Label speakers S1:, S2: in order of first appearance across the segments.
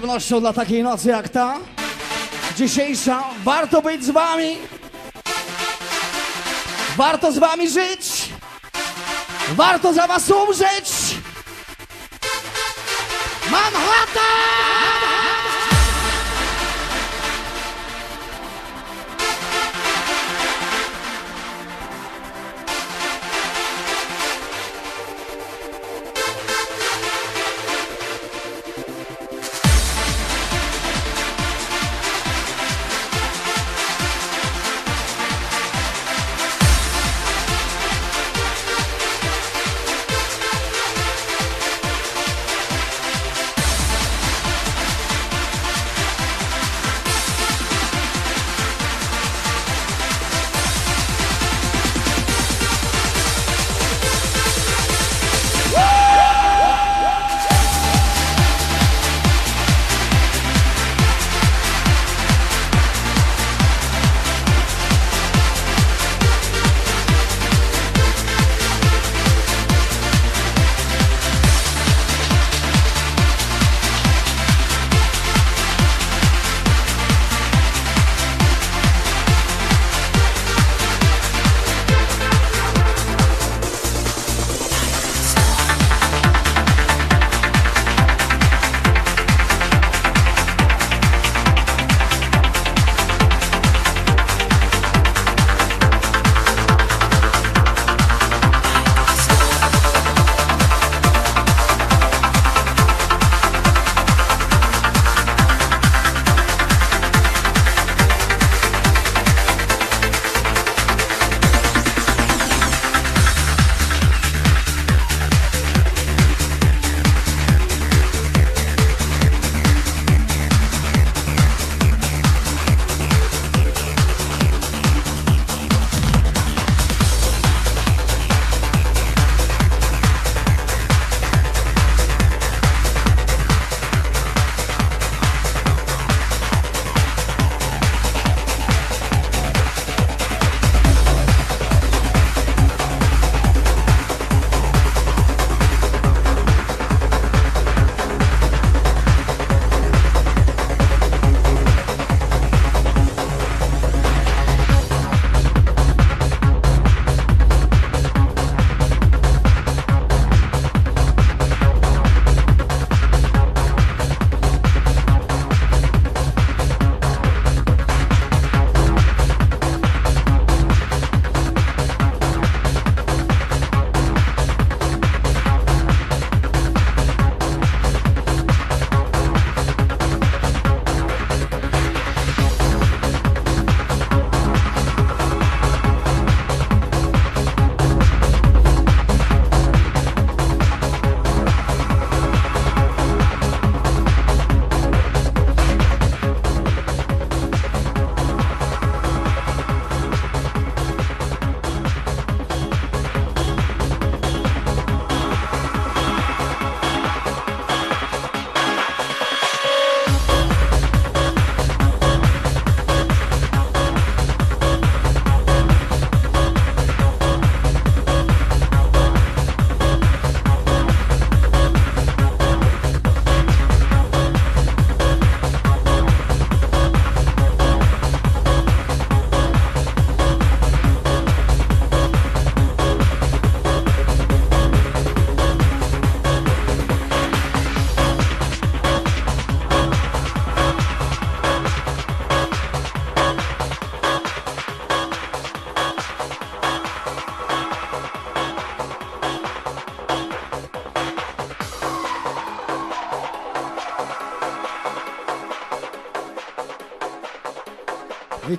S1: pewnością dla takiej nocy jak ta, dzisiejsza, warto być z wami. Warto z wami żyć. Warto za was umrzeć. Manhattan!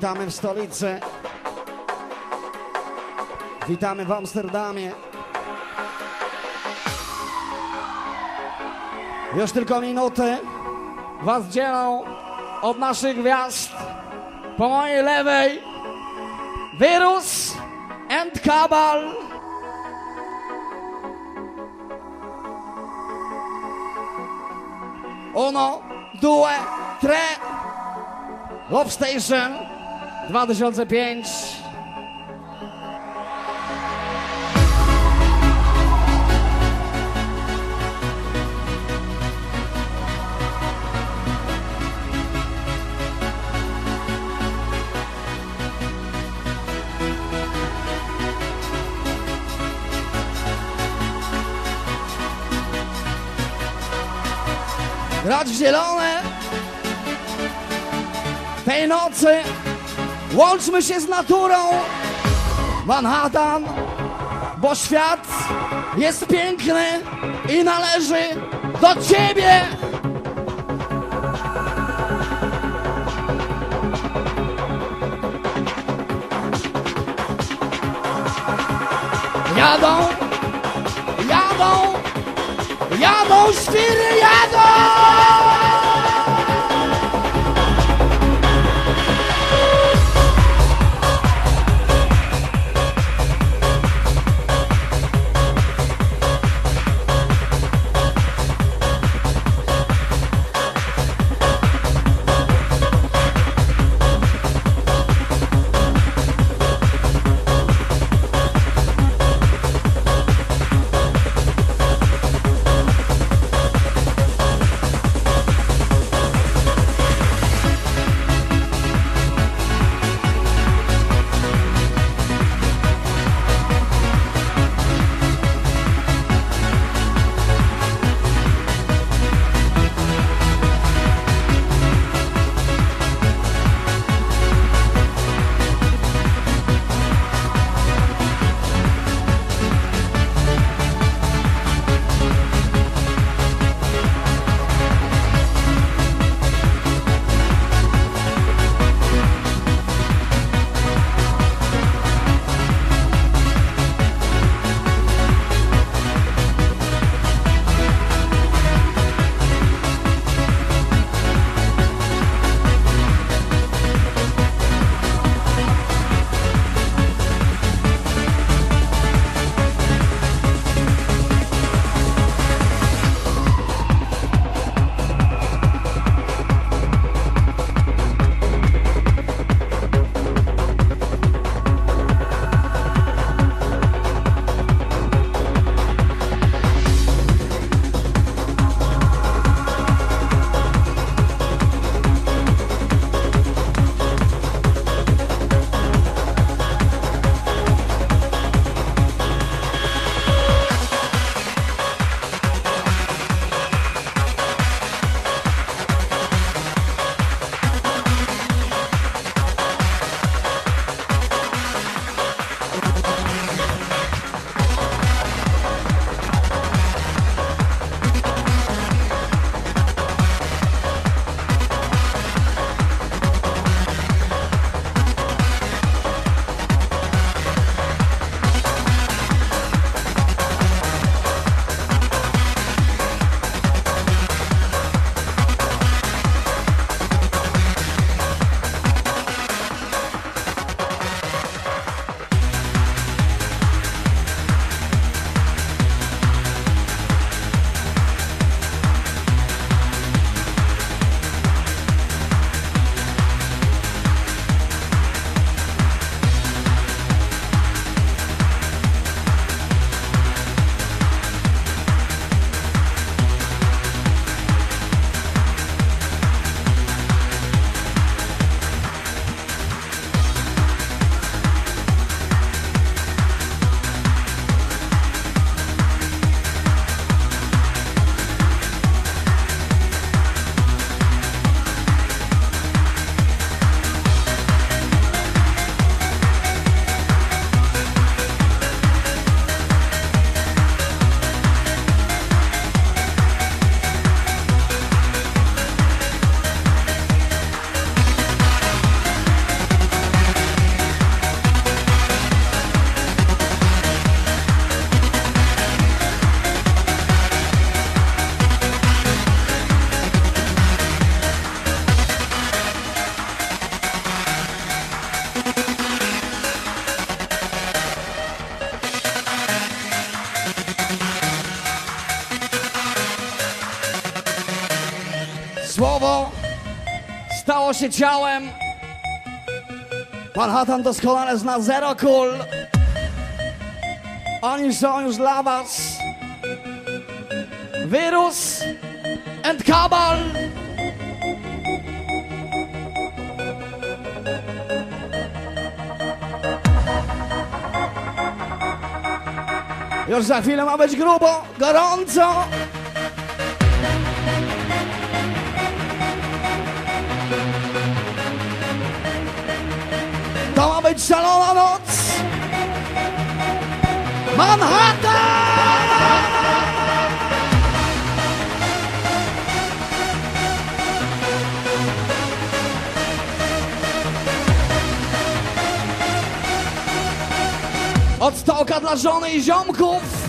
S1: Witamy w stolicy. Witamy w Amsterdamie. Już tylko minuty was dzielą od naszych gwiazd. Po mojej lewej Wirus and Kabal. Uno, due, tre. Love Station 2005. Grać w zielone tej nocy łączmy się z naturą. Manhattan, bo świat jest piękny i należy do ciebie. Jadą, jadą, jadą, świry jadą! Słowo stało się ciałem. Manhattan doskonale zna zero kul. Oni są już dla was. Wirus and Kabal. Już za chwilę ma być grubo, gorąco. To ma być szalona noc! Manhattan! Od stołka dla żony i ziomków!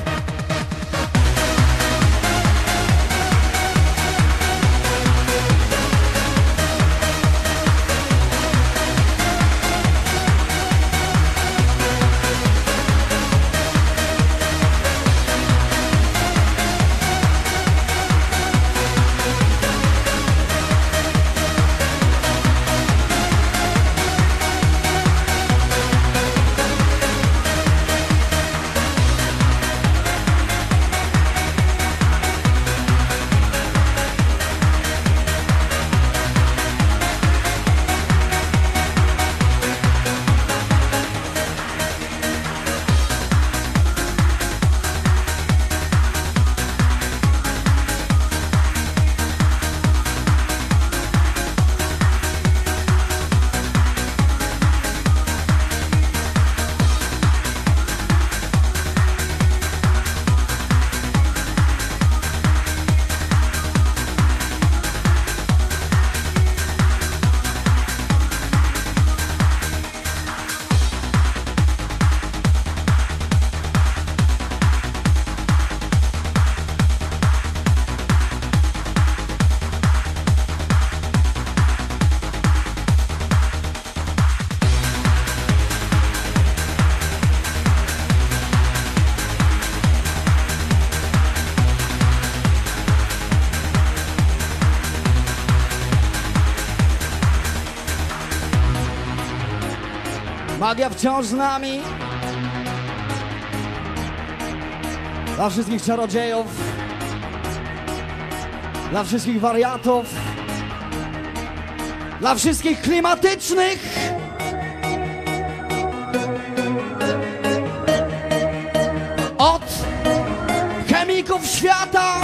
S1: Magia wciąż z nami. Dla wszystkich czarodziejów. Dla wszystkich wariatów. Dla wszystkich klimatycznych. Od chemików świata.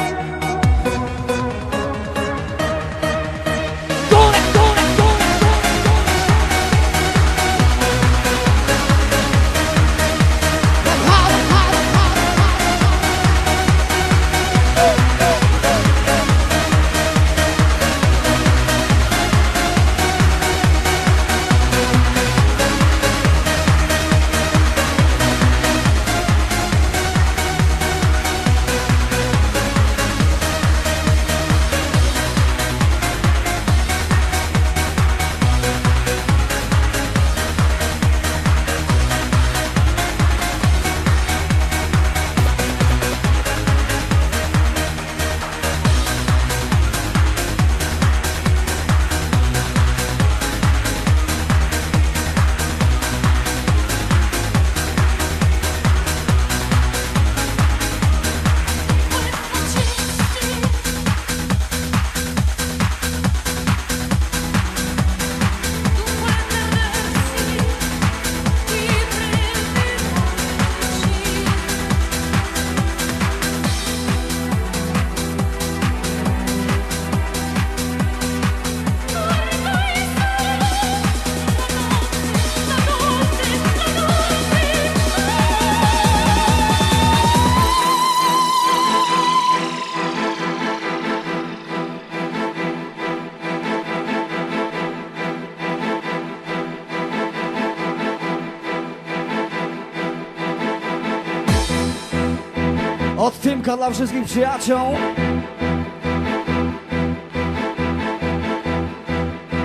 S1: Dla wszystkich przyjaciół.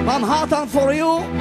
S1: Manhattan for you.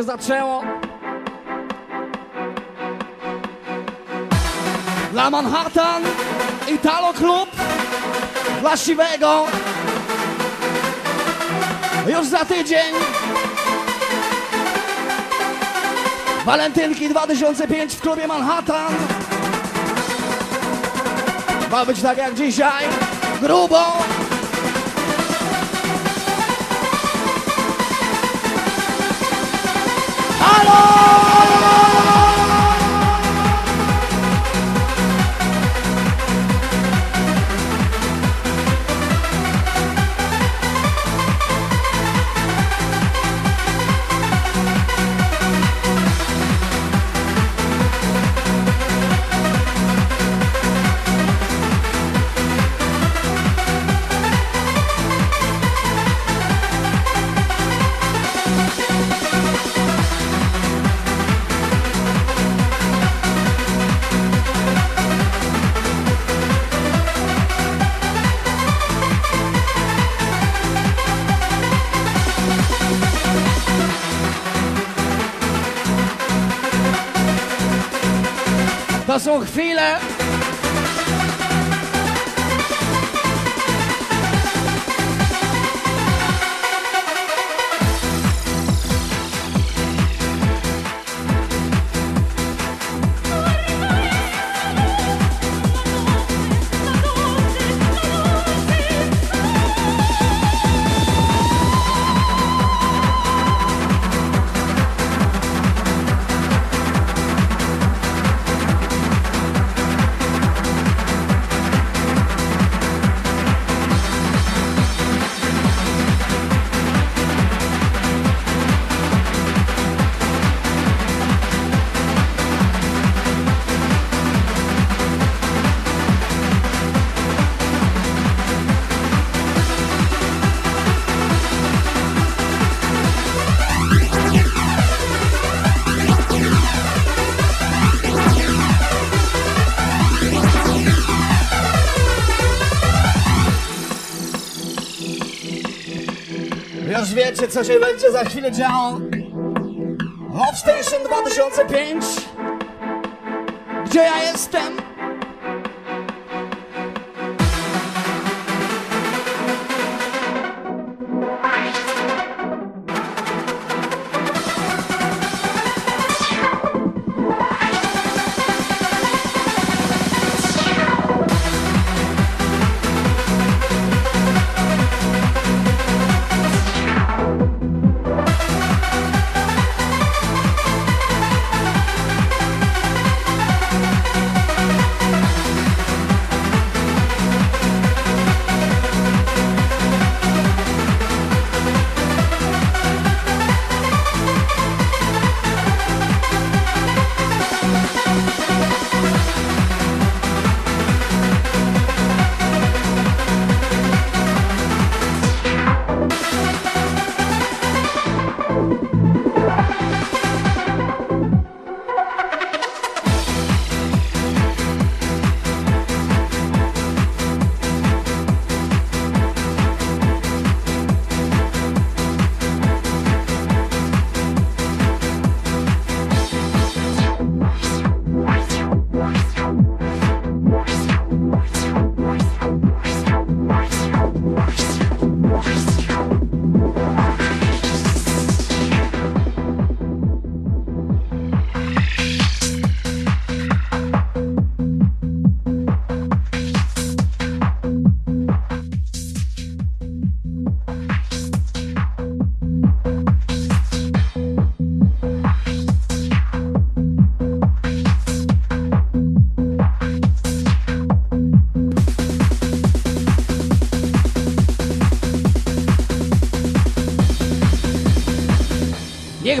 S1: Się zaczęło. Dla Manhattan, Italo Club, dla Siwego. Już za tydzień. Walentynki 2005 w klubie Manhattan. Ma być tak jak dzisiaj, grubo. To są chwile. Już wiecie, co się będzie za chwilę działo. Love Station 2005. Gdzie ja jestem?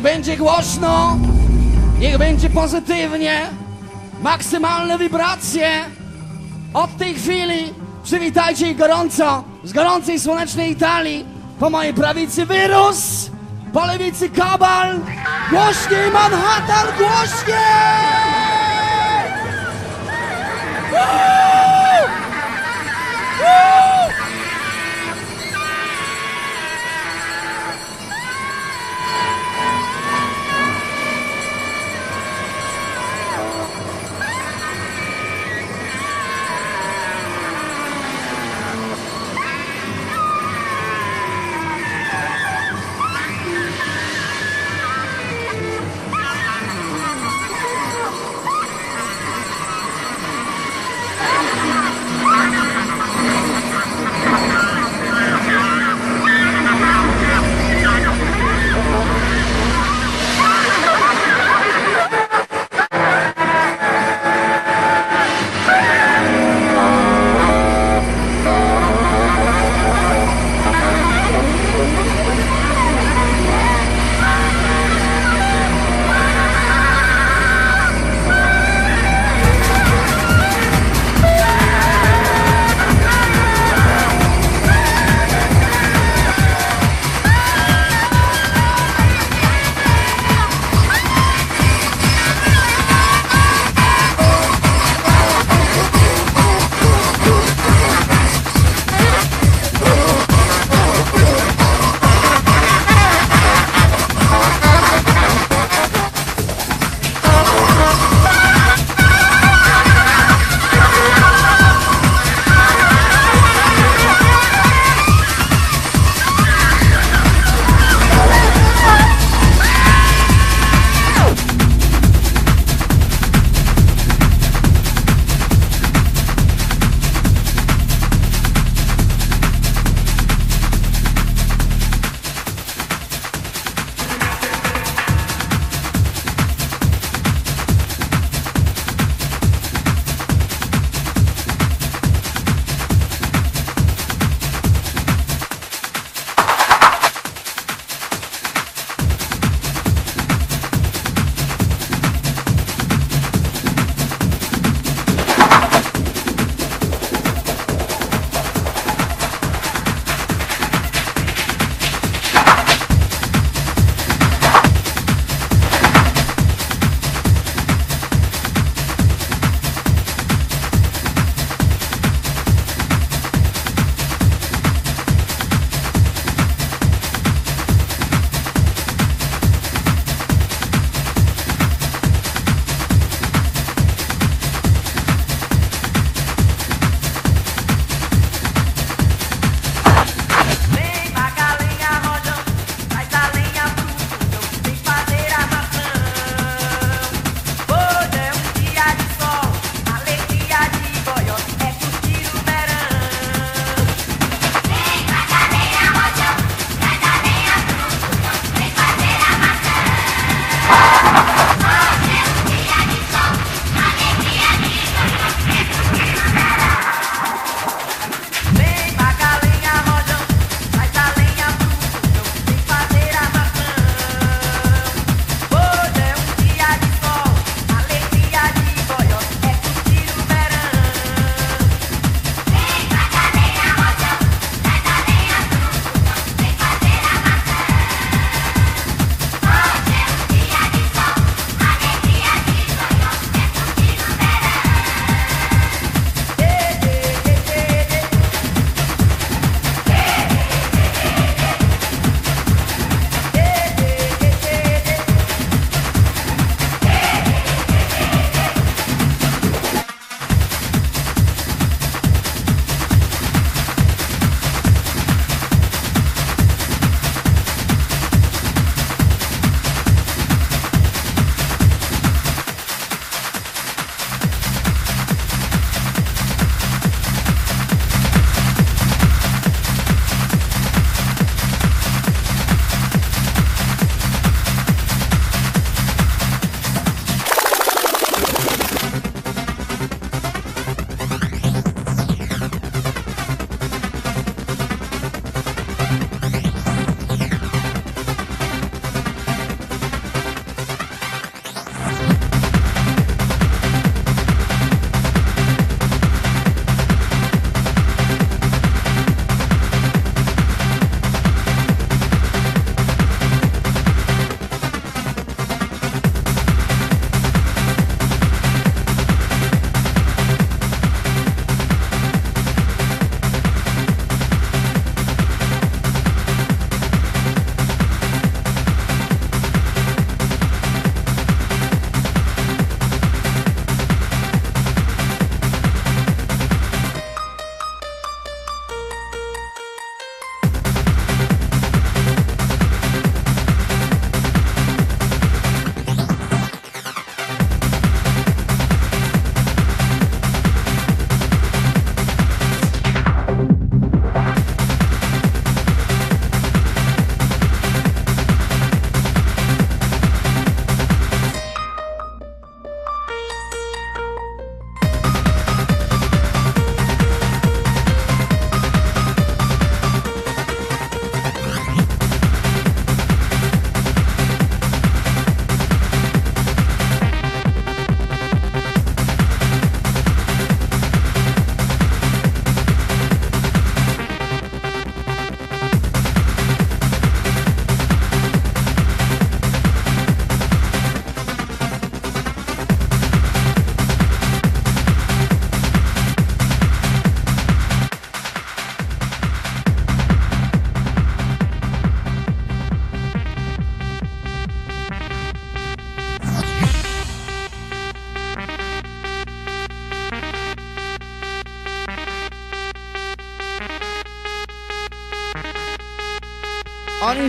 S1: Niech będzie głośno, niech będzie pozytywnie, maksymalne wibracje. Od tej chwili przywitajcie ich gorąco z gorącej słonecznej Italii. Po mojej prawicy wirus, po lewicy kabal, głośniej Manhattan, głośniej!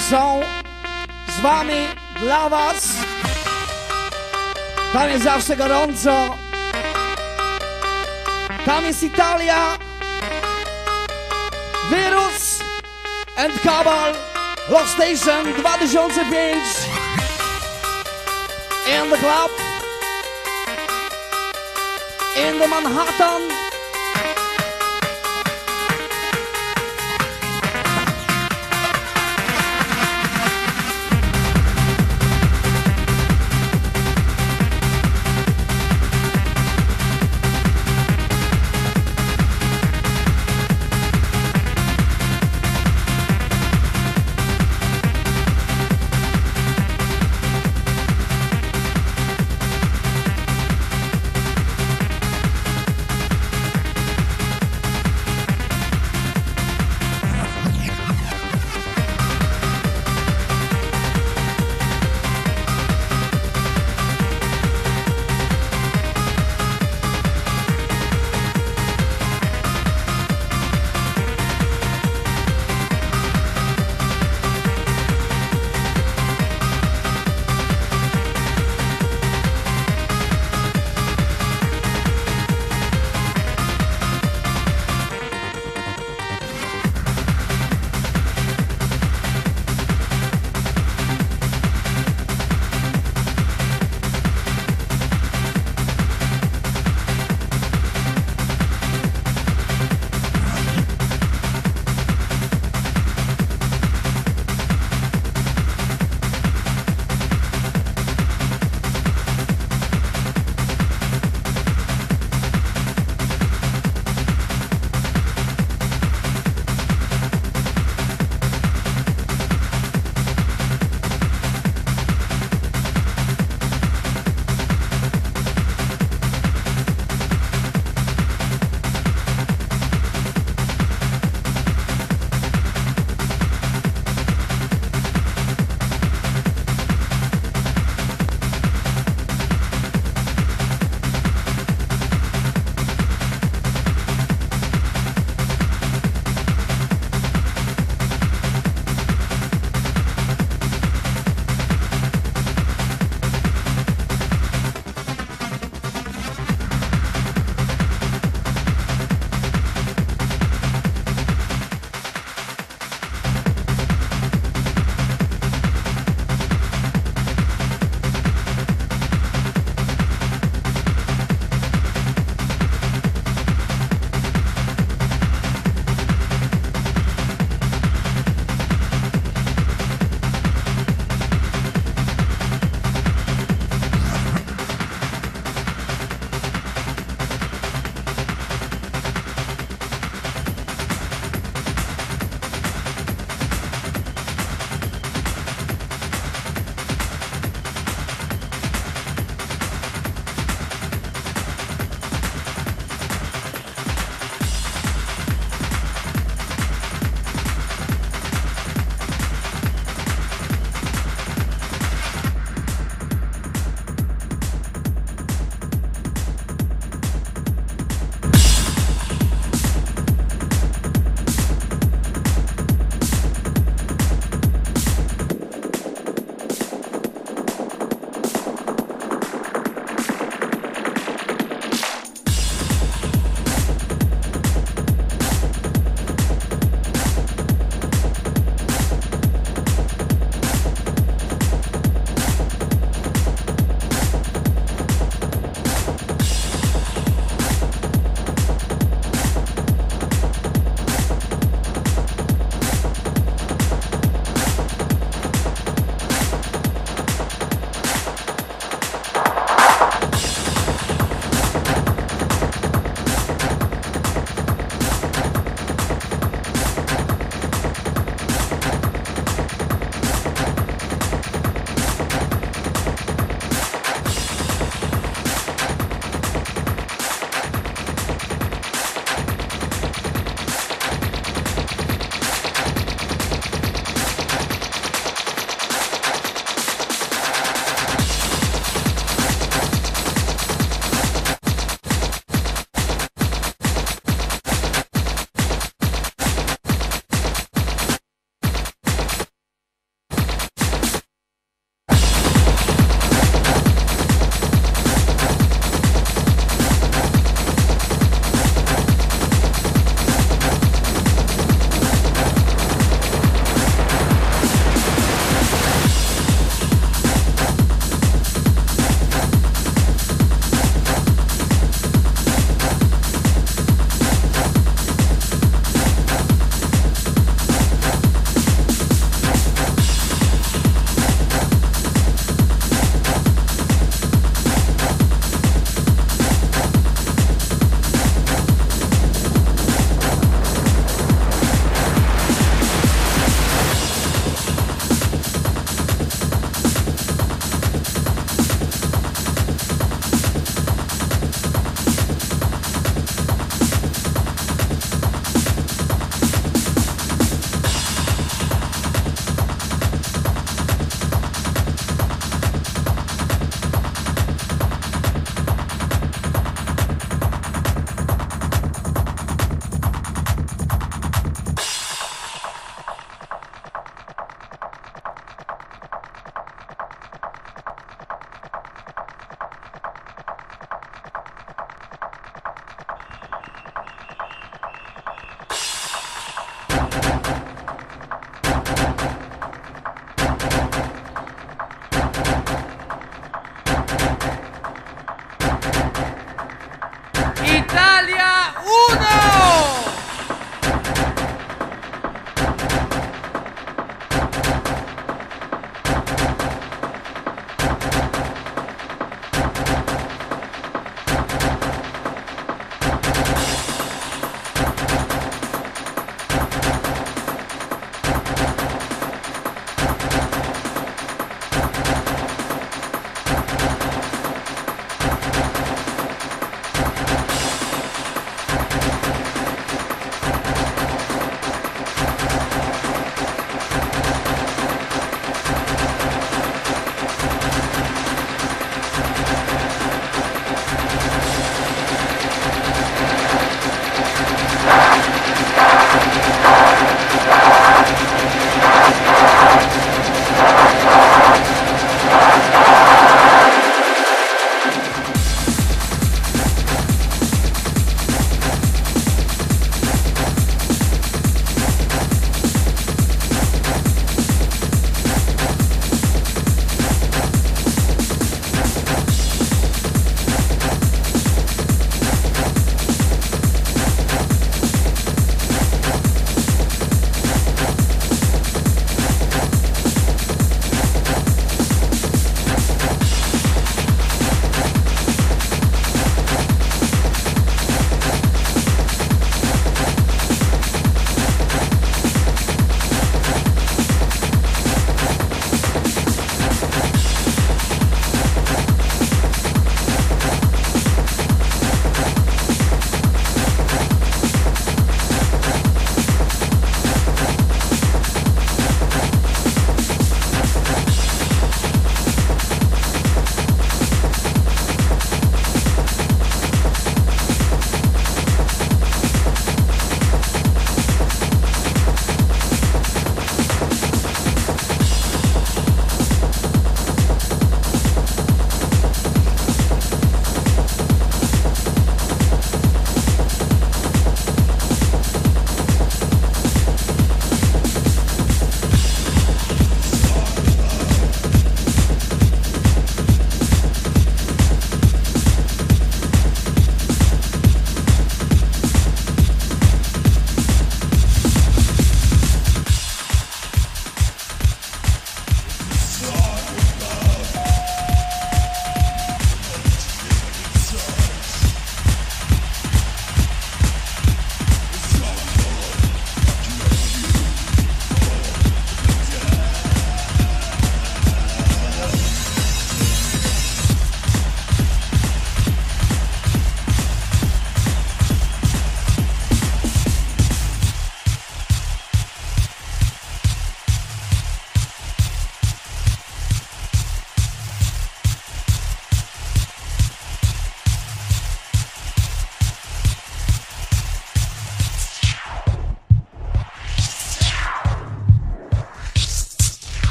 S1: Są z wami, dla was. Tam jest zawsze gorąco. Tam jest Italia. Wirus and Kabal. Lost Station 2005. In the club. In the Manhattan.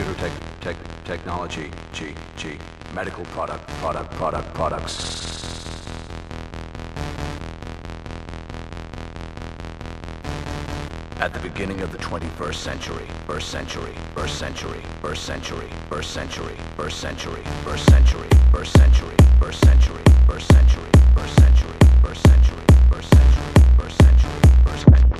S2: Computer tech, tech, technology, G, G, medical product, product, product, products. At the beginning of the 21st century, first century, first century, first century, first century, first century, first century, first century, first century, first century, first century, first century, first century, first century, first century,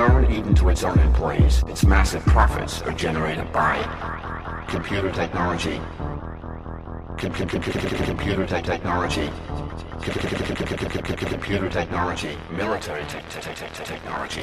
S3: known even to its own employees, its massive profits are generated by computer technology. Computer technology. Computer technology. Military technology.